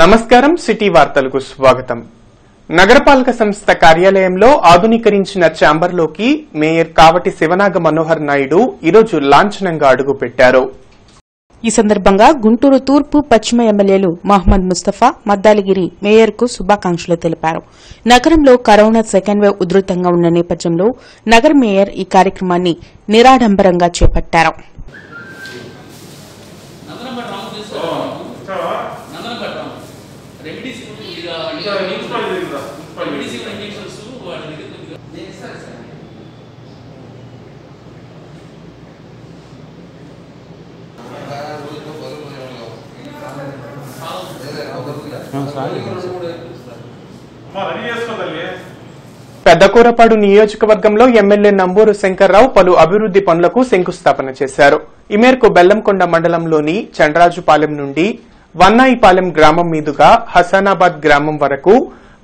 నమస్కారం సిటీ వార్తలకు స్వాగతం. నగరపాలక సంస్థ కార్యాలయంలో ఆధునీకరించిన ఛాంబర్లోకి మేయర్ కావటి శివనాగ మనోహర్ నాయుడు ఈరోజు లాంఛనంగా అడుగుపెట్టారు. ఈ సందర్భంగా గుంటూరు తూర్పు పశ్చిమ ఎమ్మెల్యేలు మహమ్మద్ ముస్తఫా మద్దాలిగిరి మేయర్కు శుభాకాంక్షలు తెలిపారు. నగరంలో కరోనా సెకండ్ వేవ్ ఉధృతంగా ఉన్న నేపథ్యంలో నగర మేయర్ ఈ కార్యక్రమాన్ని నిరాడంబరంగా చేపట్టారు. పెద్దకూరపాడు నియోజకవర్గంలో ఎమ్మెల్యే నంబూరు శంకర్రావు పలు అభివృద్ది పనులకు శంకుస్థాపన చేశారు. ఈ మేరకు బెల్లంకొండ మండలంలోని చండ్రాజుపాలెం నుండి వన్నాయిపాలెం గ్రామం మీదుగా హసానాబాద్ గ్రామం వరకు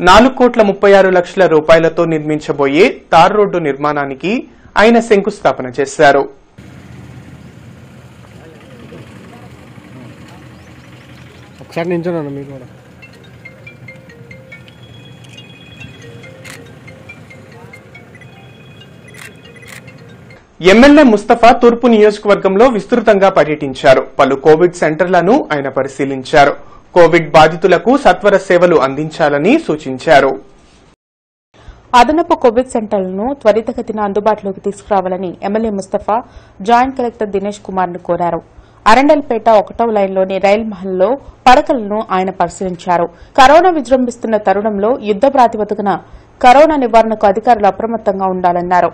నాలుగు కోట్ల ముప్పై ఆరు లక్షల రూపాయలతో నిర్మించబోయే తార్ రోడ్డు నిర్మాణానికి ఆయన శంకుస్థాపన చేశారు. ఒకసారి నించున్నాను మీరు కూడా. ఎమ్మెల్యే ముస్తఫా తూర్పు నియోజకవర్గంలో విస్తృతంగా పర్యటించారు. పలు కోవిడ్ సెంటర్లను ఆయన పరిశీలించారు. కోవిడ్ బాధితులకు సత్వర సేవలు అందించాలని సూచించారు. అదనపు కోవిడ్ సెంటర్లను త్వరితగతిన అందుబాటులోకి తీసుకురావాలని MLA Mustafa joint collector Dinesh కుమార్ను కోరారు. అరండల్పేట ఒకటవ లైన్లోని రైల్ మహల్లో పడకలను ఆయన పరిశీలించారు. కరోనా విజృంభిస్తున్న తరుణంలో యుద్ద ప్రాతిపదికన కరోనా నివారణకు అధికారులు అప్రమత్తంగా ఉండాలన్నారు.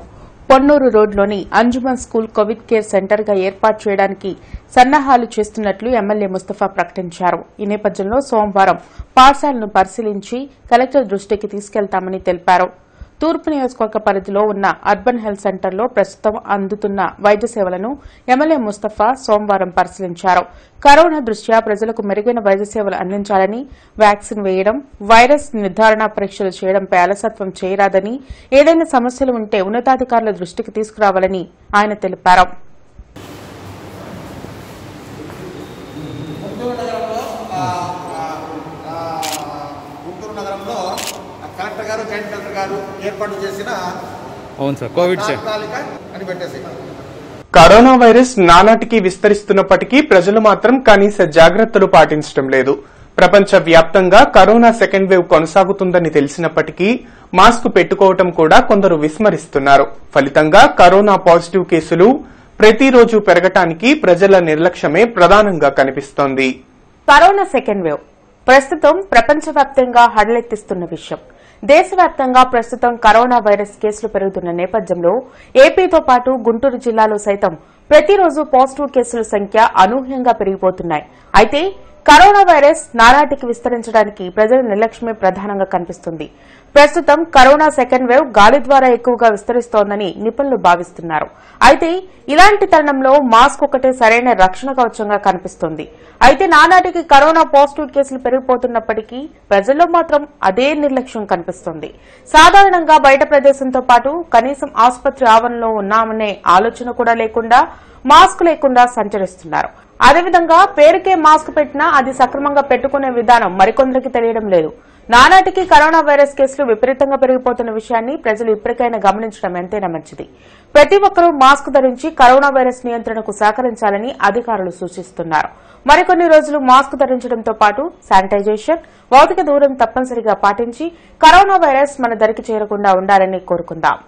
పొన్నూరు రోడ్లోని అంజుమన్ స్కూల్ కోవిడ్ కేర్ సెంటర్గా ఏర్పాటు చేయడానికి సన్నాహాలు చేస్తున్నట్లు ఎమ్మెల్యే ముస్తఫా ప్రకటించారు. ఈ నేపథ్యంలో సోమవారం పాఠశాలను పరిశీలించి కలెక్టర్ దృష్టికి తీసుకెళ్తామని తెలిపారు. తూర్పు నియోజకవర్గ పరిధిలో ఉన్న అర్బన్ హెల్త్ సెంటర్లో ప్రస్తుతం అందుతున్న వైద్య సేవలను ఎమ్మెల్యే ముస్తఫా సోమవారం పరిశీలించారు. కరోనా దృష్ట్యా ప్రజలకు మెరుగైన వైద్య సేవలు అందించాలని వ్యాక్సిన్ వేయడం వైరస్ నిర్ధారణ పరీక్షలు చేయడంపై అలసత్వం చేయరాదని ఏదైనా సమస్యలు ఉంటే ఉన్నతాధికారుల దృష్టికి తీసుకురావాలని ఆయన తెలిపారు గుంటూరు నగరంలో ఆ, ఆ, ఆ, గుంటూరు నగరంలో కలెక్టర్ గారు జాయింట్ కలెక్టర్ గారు ఏర్పాటు చేసిన అవును సార్ కోవిడ్ అని పెట్టేసి కరోనా వైరస్ నానాటికి విస్తరిస్తున్నప్పటికీ ప్రజలు మాత్రం కనీస జాగ్రత్తలు పాటించడం లేదు. ప్రపంచ వ్యాప్తంగా కరోనా సెకండ్ వేవ్ కొనసాగుతుందని తెలిసినప్పటికీ మాస్క్ పెట్టుకోవటం కూడా కొందరు విస్మరిస్తున్నారు. ఫలితంగా కరోనా పాజిటివ్ కేసులు ప్రతిరోజు పెరగటానికి ప్రజల నిర్లక్ష్యమే ప్రధానంగా కనిపిస్తోంది. Corona second wave. ప్రస్తుతం ప్రపంచవ్యాప్తంగా హడలెత్తిస్తున్న విషయం. దేశవ్యాప్తంగా ప్రస్తుతం కరోనా వైరస్ కేసులు పెరుగుతున్న నేపథ్యంలో ఏపీతో పాటు గుంటూరు జిల్లాలో సైతం ప్రతిరోజు పాజిటివ్ కేసుల సంఖ్య అనూహ్యంగా పెరిగిపోతున్నాయి. అయితే కరోనా వైరస్ నానాటికి విస్తరించడానికి ప్రజల నిర్లక్ష్యమే ప్రధానంగా కనిపిస్తుంది. ప్రస్తుతం కరోనా సెకండ్ వేవ్ గాలి ద్వారా ఎక్కువగా విస్తరిస్తోందని నిపుణులు భావిస్తున్నారు. అయితే ఇలాంటి తరుణంలో మాస్క్ ఒకటే సరైన రక్షణ కవచంగా కనిపిస్తుంది. అయితే నానాటికి కరోనా పాజిటివ్ కేసులు పెరిగిపోతున్నప్పటికీ ప్రజల్లో మాత్రం అదే నిర్లక్ష్యం కనిపిస్తుంది. సాధారణంగా బయట ప్రదేశంతో పాటు కనీసం ఆసుపత్రి ఆవరణలో ఉన్నామనే ఆలోచన కూడా లేకుండా మాస్క్ లేకుండా సంచరిస్తున్నారు. అదేవిధంగా పేరుకే మాస్క్ పెట్టినా అది సక్రమంగా పెట్టుకునే విధానం మరికొందరికి తెలియడం లేదు. నానాటికి కరోనా వైరస్ కేసులు విపరీతంగా పెరిగిపోతున్న విషయాన్ని ప్రజలు ఇప్పటికైనా గమనించడం ఎంతైనా మంచిది. ప్రతి ఒక్కరూ మాస్క్ ధరించి కరోనా వైరస్ నియంత్రణకు సహకరించాలని అధికారులు సూచిస్తున్నారు. మరికొన్ని రోజులు మాస్క్ ధరించడంతో పాటు శానిటైజేషన్ భౌతిక దూరం తప్పనిసరిగా పాటించి కరోనా వైరస్ మన దరికి చేరకుండా ఉండాలని కోరుకుందాం.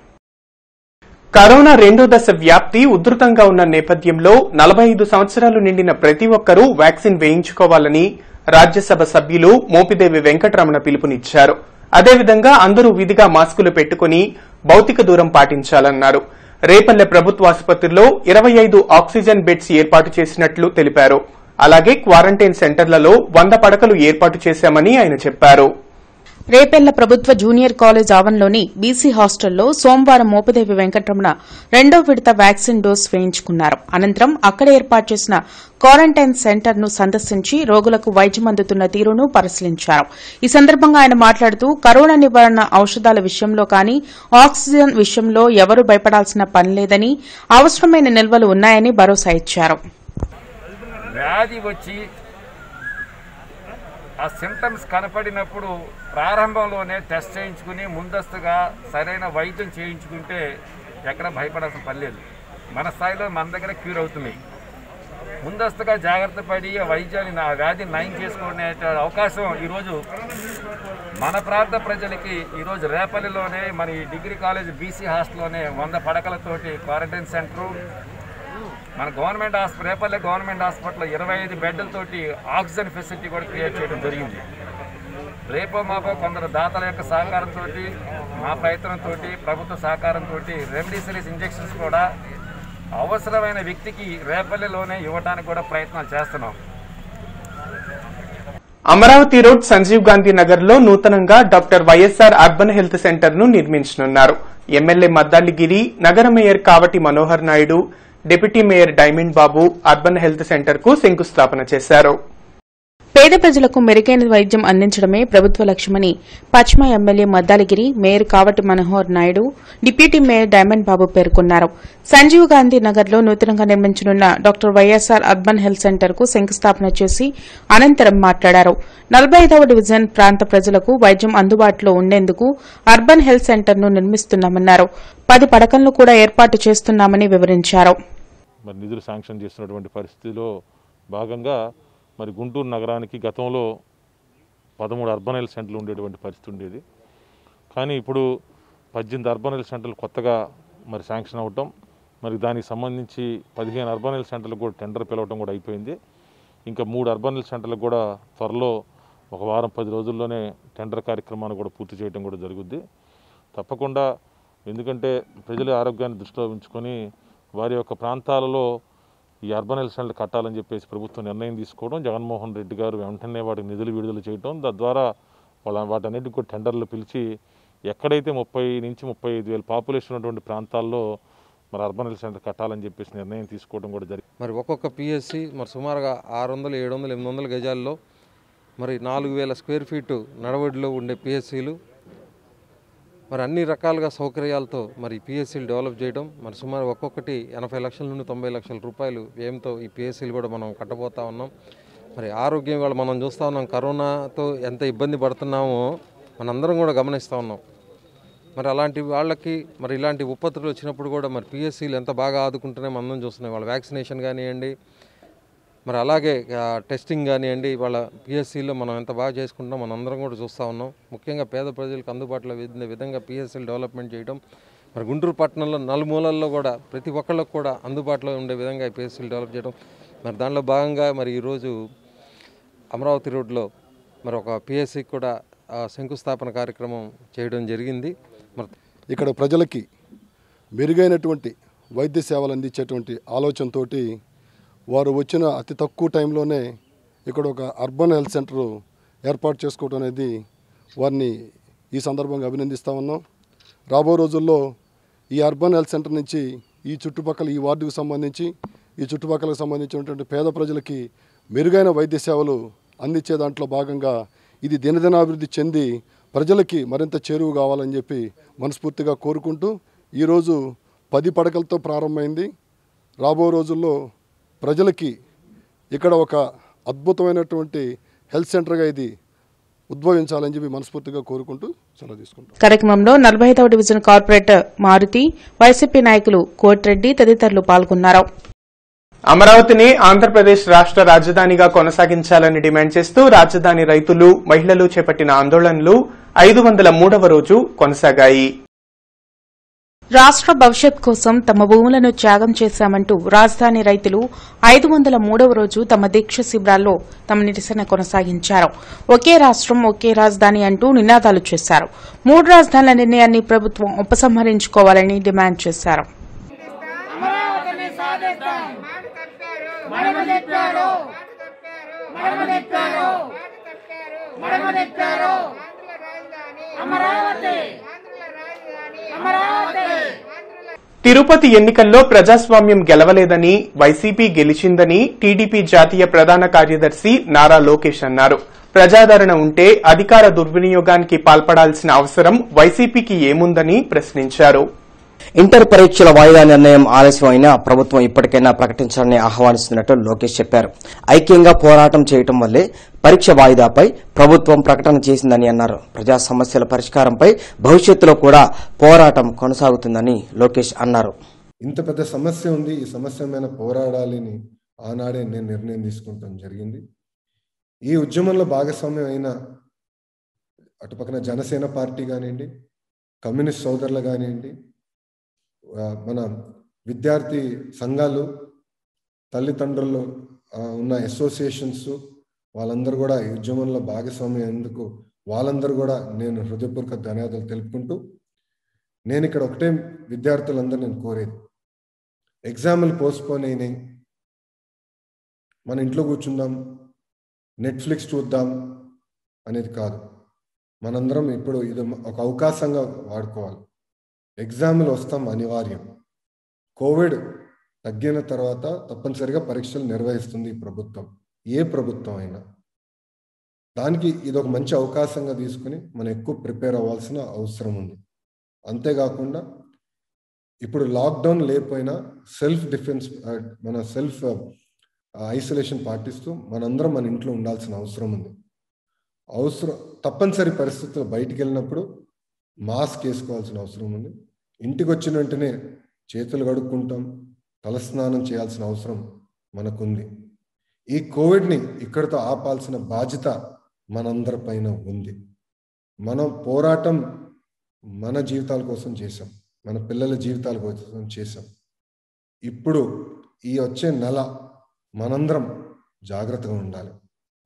కరోనా రెండో దశ వ్యాప్తి ఉధృతంగా ఉన్న నేపథ్యంలో నలభై ఐదు సంవత్సరాలు నిండిన ప్రతి ఒక్కరూ వ్యాక్సిన్ వేయించుకోవాలని రాజ్యసభ సభ్యులు మోపిదేవి వెంకటరమణ పిలుపునిచ్చారు. అదేవిధంగా అందరూ విధిగా మాస్కులు పెట్టుకుని భౌతిక దూరం పాటించాలన్నారు. రేపల్లె ప్రభుత్వ ఆసుపత్రిలో ఇరవై ఐదు ఆక్సిజన్ బెడ్స్ ఏర్పాటు చేసినట్లు తెలిపారు. అలాగే క్వారంటైన్ సెంటర్లలో వంద పడకలు ఏర్పాటు చేశామని ఆయన చెప్పారు. రేపెల్ల ప్రభుత్వ జూనియర్ కాలేజ్ ఆవరణలోని బీసీ హాస్టల్లో సోమవారం మోపదేవి వెంకటరమణ రెండో విడత వ్యాక్సిన్ డోస్ వేయించుకున్నారు. అనంతరం అక్కడ ఏర్పాటు చేసిన క్వారంటైన్ సెంటర్ను సందర్శించి రోగులకు వైద్యం అందుతున్న తీరును పరిశీలించారు. ఈ సందర్భంగా ఆయన మాట్లాడుతూ కరోనా నివారణ ఔషధాల విషయంలో కానీ ఆక్సిజన్ విషయంలో ఎవరూ భయపడాల్సిన పని లేదని అవసరమైన నిల్వలు ఉన్నాయని భరోసా ఇచ్చారు. వ్యాధి వచ్చి ఆ సిమ్టమ్స్ కనపడినప్పుడు ప్రారంభంలోనే టెస్ట్ చేయించుకుని ముందస్తుగా సరైన వైద్యం చేయించుకుంటే ఎక్కడ భయపడాల్సిన పని లేదు. మన స్థాయిలో మన దగ్గర క్యూర్ అవుతున్నాయి ముందస్తుగా జాగ్రత్త పడి వైద్యాన్ని నా వ్యాధిని నయం చేసుకునే అవకాశం ఈరోజు. మన ప్రాంత ప్రజలకి ఈరోజు రేపల్లిలోనే మన ఈ డిగ్రీ కాలేజ్ బీసీ హాస్టల్లోనే వంద పడకలతోటి క్వారంటైన్ సెంటరు మన గవర్నమెంట్ హాస్పిటల్ రేపల్లె గవర్నమెంట్ హాస్పిటల్లో ఇరవై ఐదు బెడ్లతోటి ఆక్సిజన్ ఫెసిలిటీ కూడా క్రియేట్ చేయడం జరిగింది. రేపో మాపో కొందరు దాతల యొక్క సహకారంతో మా ప్రయత్నంతో ప్రభుత్వ సహకారంతో రెమ్డెసివిర్ ఇంజెక్షన్స్ కూడా అవసరమైన వ్యక్తికి రేపల్లెలోనే ఇవ్వడానికి కూడా ప్రయత్నాలు చేస్తున్నాం. అమరావతి రోడ్ సంజీవ్ గాంధీ నగర్లో నూతనంగా డాక్టర్ వైఎస్ఆర్ అర్బన్ హెల్త్ సెంటర్ను నిర్మించనున్నారు. ఎమ్మెల్యే మద్దాలిగిరి నగర mayor Kavati Manohar Naidu deputy mayor Diamond Babu urban health సెంటర్కు శంకుస్థాపన చేశారు. పేద ప్రజలకు మెరుగైన వైద్యం అందించడమే ప్రభుత్వ లక్ష్యమని పశ్చిమ MLA Maddaligiri mayor Kavati Manohar Naidu deputy mayor Diamond Babu పేర్కొన్నారు. సంజీవ్ గాంధీ నగర్లో నూతనంగా నిర్మించనున్న డాక్టర్ వైఎస్ఆర్ అర్బన్ హెల్త్ సెంటర్కు శంకుస్థాపన చేసి అనంతరం మాట్లాడారు. నలభై ఐదవ డివిజన్ ప్రాంత ప్రజలకు వైద్యం అందుబాటులో ఉండేందుకు అర్బన్ హెల్త్ సెంటర్ను నిర్మిస్తున్నామన్నారు. పది పడకలను కూడా ఏర్పాటు చేస్తున్నామని వివరించారు. మరి నిధులు శాంక్షన్ చేస్తున్నటువంటి పరిస్థితిలో భాగంగా మరి గుంటూరు నగరానికి గతంలో పదమూడు అర్బన్ హెల్త్ సెంటర్లు ఉండేటువంటి పరిస్థితి ఉండేది. కానీ ఇప్పుడు పద్దెనిమిది అర్బన్ హెల్త్ సెంటర్లు కొత్తగా మరి శాంక్షన్ అవ్వటం మరి దానికి సంబంధించి పదిహేను అర్బన్ హెల్త్ సెంటర్లకు కూడా టెండర్ పిలవటం కూడా అయిపోయింది. ఇంకా మూడు అర్బన్ హెల్త్ సెంటర్లకు కూడా త్వరలో ఒక వారం పది రోజుల్లోనే టెండర్ కార్యక్రమాన్ని కూడా పూర్తి చేయడం కూడా జరుగుద్ది. తప్పకుండా ఎందుకంటే ప్రజల ఆరోగ్యాన్ని దృష్టిలో ఉంచుకొని వారి యొక్క ప్రాంతాలలో ఈ అర్బన్ హెల్త్ కట్టాలని చెప్పేసి ప్రభుత్వం నిర్ణయం తీసుకోవడం జగన్మోహన్ రెడ్డి గారు వెంటనే వాటికి నిధులు విడుదల చేయడం తద్వారా వాళ్ళ వాటన్నిటికి కూడా టెండర్లు పిలిచి ఎక్కడైతే ముప్పై నుంచి ముప్పై ఐదు వేల పాపులేషన్ ఉన్నటువంటి ప్రాంతాల్లో మరి అర్బన్ హెల్త్ సెంటర్ కట్టాలని చెప్పేసి నిర్ణయం తీసుకోవడం కూడా జరిగింది. మరి ఒక్కొక్క పిఎస్సి మరి సుమారుగా ఆరు వందలు ఏడు వందలు ఎనిమిది వందల గజాల్లో మరి నాలుగు వేల స్క్వేర్ ఫీటు నడవడిలో ఉండే పిఎస్సీలు మరి అన్ని రకాలుగా సౌకర్యాలతో మరి పిఎస్సీలు డెవలప్ చేయడం మరి సుమారు ఒక్కొక్కటి ఎనభై లక్షల నుండి తొంభై లక్షల రూపాయలు వ్యయంతో ఈ పిఎస్సీలు కూడా మనం కట్టబోతా ఉన్నాం. మరి ఆరోగ్యం వాళ్ళు మనం చూస్తూ ఉన్నాం. కరోనాతో ఎంత ఇబ్బంది పడుతున్నామో మనందరం కూడా గమనిస్తూ ఉన్నాం. మరి అలాంటి వాళ్ళకి మరి ఇలాంటి ఉత్పత్తులు వచ్చినప్పుడు కూడా మరి పిఎస్సీలు ఎంత బాగా ఆదుకుంటూనే మనం చూస్తున్నాం. వాళ్ళ వ్యాక్సినేషన్ కానివ్వండి మరి అలాగే టెస్టింగ్ కానివ్వండి వాళ్ళ పిఎస్సీలో మనం ఎంత బాగా చేసుకుంటున్నాం మనం అందరం కూడా చూస్తూ ఉన్నాం. ముఖ్యంగా పేద ప్రజలకు అందుబాటులో విధంగా పిఎస్సీలు డెవలప్మెంట్ చేయడం మరి గుంటూరు పట్టణంలో నలుమూలల్లో కూడా ప్రతి ఒక్కళ్ళకు కూడా అందుబాటులో ఉండే విధంగా ఈ పిఎస్సీలు డెవలప్ చేయడం మరి దానిలో భాగంగా మరి ఈరోజు అమరావతి రోడ్లో మరి ఒక పిఎస్సికి కూడా శంకుస్థాపన కార్యక్రమం చేయడం జరిగింది. మరి ఇక్కడ ప్రజలకి మెరుగైనటువంటి వైద్య సేవలు అందించేటువంటి ఆలోచనతోటి వారు వచ్చిన అతి తక్కువ టైంలోనే ఇక్కడ ఒక అర్బన్ హెల్త్ సెంటర్ ఏర్పాటు చేసుకోవడం అనేది వారిని ఈ సందర్భంగా అభినందిస్తా ఉన్నాం. రాబో రోజుల్లో ఈ అర్బన్ హెల్త్ సెంటర్ నుంచి ఈ చుట్టుపక్కల ఈ వార్డుకు సంబంధించి ఈ చుట్టుపక్కలకు సంబంధించినటువంటి పేద ప్రజలకి మెరుగైన వైద్య సేవలు అందించే దాంట్లో భాగంగా ఇది దినదినాభివృద్ధి చెంది ప్రజలకి మరింత చేరువు కావాలని చెప్పి మనస్ఫూర్తిగా కోరుకుంటూ ఈరోజు పది పడకలతో ప్రారంభమైంది. రాబో రోజుల్లో ప్రజలకి ఇక్కడ ఒక అద్భుతమైనటువంటి హెల్త్ సెంటర్గా ఇది ఉద్భవించాలని చెప్పి మనస్ఫూర్తిగా కోరుకుంటూ సెలవు తీసుకుంటాం. కార్యక్రమంలో నలభై ఐదవ డివిజన్ కార్పొరేటర్ మారుతి వైసీపీ నాయకులు కోటిరెడ్డి తదితరులు పాల్గొన్నారు. అమరావతిని ఆంధ్రప్రదేశ్ రాష్ట్ర రాజధానిగా కొనసాగించాలని డిమాండ్ చేస్తూ రాజధాని రైతులు మహిళలు చేపట్టిన ఆందోళనలు ఐదు వందల మూడవ రోజు కొనసాగాయి. రాష్ట్ర భవిష్యత్ కోసం తమ భూములను త్యాగం చేశామంటూ రాజధాని రైతులు ఐదు వందల మూడవ రోజు తమ దీక్ష శిబిరాల్లో తమ నిరసన కొనసాగించారు. ఒకే రాష్ట్రం ఒకే రాజధాని అంటూ నినాదాలు చేశారు. మూడు రాజధానుల నిర్ణయాన్ని ప్రభుత్వం ఉపసంహరించుకోవాలని డిమాండ్ చేశారు. తిరుపతి ఎన్నికల్లో ప్రజాస్వామ్యం గెలవలేదని వైసీపీ గెలిచిందని టీడీపీ జాతీయ ప్రధాన కార్యదర్శి నారా లోకేష్ అన్నారు. ప్రజాదరణ ఉంటే అధికార దుర్వినియోగానికి పాల్పడాల్సిన అవసరం వైసీపీకి ఏముందని ప్రశ్నించారు. ఇంటర్ పరీక్షల వాయిదా నిర్ణయం ఆలస్యం అయినా ప్రభుత్వం ఇప్పటికైనా ప్రకటించాలని ఆహ్వానిస్తున్నట్టు లోకేష్ చెప్పారు. ఐక్యంగా పోరాటం చేయటం వల్లే పరీక్ష వాయిదాపై ప్రభుత్వం ప్రకటన చేసిందని అన్నారు. ప్రజా సమస్యల పరిష్కారంపై భవిష్యత్తులో కూడా పోరాటం కొనసాగుతుందని లోకేష్ అన్నారు. ఇంత పెద్ద సమస్య ఉంది. ఈ సమస్య మీద పోరాడాలని ఆనాడే నేను నిర్ణయం తీసుకుంటాం జరిగింది. ఈ ఉద్యమంలో భాగస్వామ్యం అయిన అటుపక్కన జనసేన పార్టీ కానివ్వండి కమ్యూనిస్ట్ సోదరులు కానివ్వండి మన విద్యార్థి సంఘాలు తల్లిదండ్రులు ఉన్న అసోసియేషన్స్ వాళ్ళందరూ కూడా ఈ ఉద్యమంలో భాగస్వామ్యం ఎందుకు వాళ్ళందరూ కూడా నేను హృదయపూర్వక ధన్యవాదాలు తెలుపుకుంటూ నేను ఇక్కడ ఒకటే విద్యార్థులందరూ నేను కోరేది. ఎగ్జామ్లు పోస్ట్పోన్ అయినాయి. మన ఇంట్లో కూర్చుందాం నెట్ఫ్లిక్స్ చూద్దాం అనేది కాదు. మనందరం ఇప్పుడు ఇది ఒక అవకాశంగా వాడుకోవాలి. ఎగ్జామ్లు వస్తాం అనివార్యం. కోవిడ్ తగ్గిన తర్వాత తప్పనిసరిగా పరీక్షలు నిర్వహిస్తుంది ఈ ప్రభుత్వం. ఏ ప్రభుత్వం అయినా. దానికి ఇది ఒక మంచి అవకాశంగా తీసుకుని మనం ఎక్కువ ప్రిపేర్ అవ్వాల్సిన అవసరం ఉంది. అంతేకాకుండా ఇప్పుడు లాక్డౌన్ లేకపోయినా సెల్ఫ్ డిఫెన్స్ మన సెల్ఫ్ ఐసోలేషన్ పాటిస్తూ మనందరం మన ఇంట్లో ఉండాల్సిన అవసరం ఉంది. అవసరం తప్పనిసరి పరిస్థితులు బయటికి వెళ్ళినప్పుడు మాస్క్ వేసుకోవాల్సిన అవసరం ఉంది. ఇంటికి వచ్చిన వెంటనే చేతులు కడుక్కుంటాం తలస్నానం చేయాల్సిన అవసరం మనకుంది. ఈ కోవిడ్ని ఇక్కడితో ఆపాల్సిన బాధ్యత మనందరి పైన ఉంది. మనం పోరాటం మన జీవితాల కోసం చేసాం మన పిల్లల జీవితాల కోసం చేసాం ఇప్పుడు ఈ వచ్చే నెల మనందరం జాగ్రత్తగా ఉండాలి.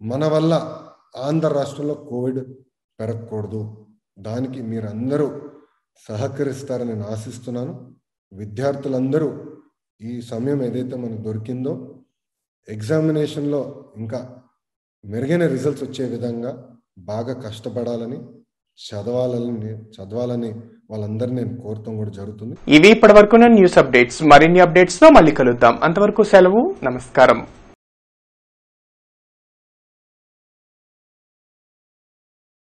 మన వల్ల ఆంధ్ర రాష్ట్రంలో కోవిడ్ పెరగకూడదు. దానికి మీరందరూ సహకరిస్తారని నేను ఆశిస్తున్నాను. విద్యార్థులందరూ ఈ సమయం ఏదైతే మనకు దొరికిందో ఎగ్జామినేషన్లో ఇంకా మెరుగైన రిజల్ట్స్ వచ్చే విధంగా బాగా కష్టపడాలని చదవాలని చదవాలని వాళ్ళందరినీ నేను కోరటం కూడా జరుగుతుంది. ఇవి ఇప్పటివరకున్న న్యూస్ అప్డేట్స్. మరిన్ని అప్డేట్స్తో మళ్ళీ కలుద్దాం. అంతవరకు సెలవు నమస్కారం.